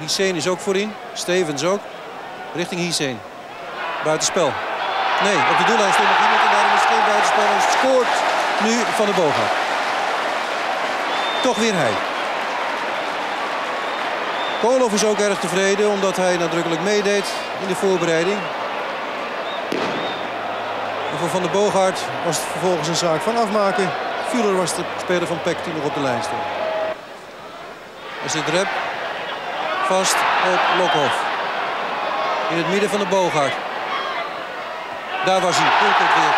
Hysén is ook voorin. Stevens ook. Richting Hysén. Buitenspel. Nee, op de doellijn stond nog iemand en daarom is geen buitenspel. En scoort nu Van de Boogaard. Toch weer hij. Kolov is ook erg tevreden omdat hij nadrukkelijk meedeed in de voorbereiding. Voor Van der Boogaard was het vervolgens een zaak van afmaken. Fuller was de speler van PEC die nog op de lijn stond. Er zit Rep vast op Lokhoff. In het midden van de Boogaard. Daar was hij. Doelpunt weer.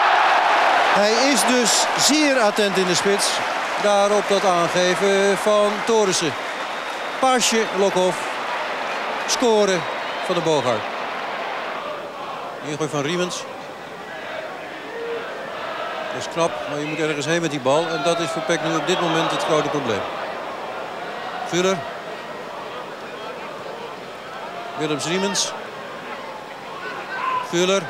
Hij is dus zeer attent in de spits. Daarop dat aangeven van Torissen. Paasje Lokhoff. Scoren van de Boogaard. Ingooi van Riemens. Dat is knap, maar je moet ergens heen met die bal. En dat is voor Peck nu op dit moment het grote probleem. Vuller. Willems Riemens. Vuller.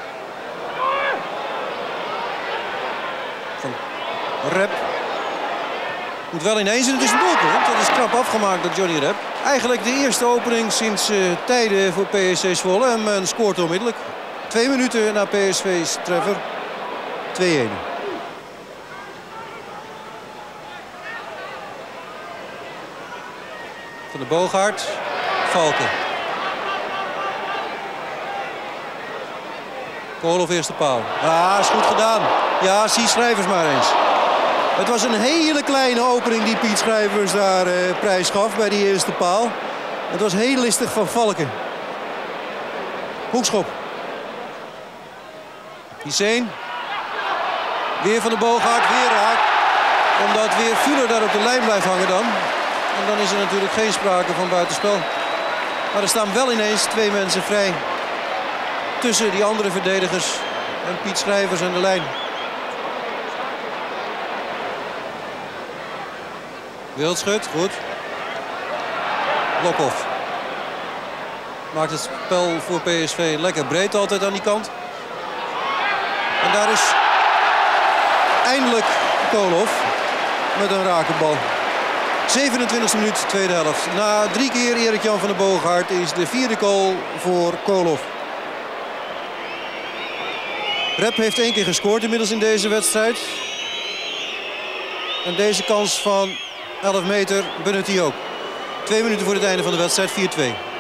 Van Rep. Moet wel ineens en het is een doelpunt. Dat is knap afgemaakt door Johnny Rep. Eigenlijk de eerste opening sinds uh, tijden voor PSC Zwolle. En men scoort onmiddellijk. Twee minuten na PSV's treffer. 2-1. Van de Boogaard. Valken. Koolhof eerste paal. Ja, is goed gedaan. Ja, zie schrijvers maar eens. Het was een hele kleine opening die Piet Schrijvers daar uh, prijs gaf bij die eerste paal. Het was heel listig van Valken. Hoekschop. Hysén. Weer van de Boogaard, weer raak. Omdat weer Fuller daar op de lijn blijft hangen dan. En dan is er natuurlijk geen sprake van buitenspel. Maar er staan wel ineens twee mensen vrij. Tussen die andere verdedigers en Piet Schrijvers aan de lijn. Wildschut, goed. Lokhoff. Maakt het spel voor PSV lekker breed altijd aan die kant. En daar is eindelijk Koolhof met een rakenbal. 27e minuut, tweede helft. Na drie keer Erik-Jan van der Boogaard is de vierde goal voor Koolhof. Rep heeft één keer gescoord inmiddels in deze wedstrijd. En deze kans van 11 meter benut hij ook. Twee minuten voor het einde van de wedstrijd, 4-2.